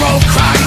road cries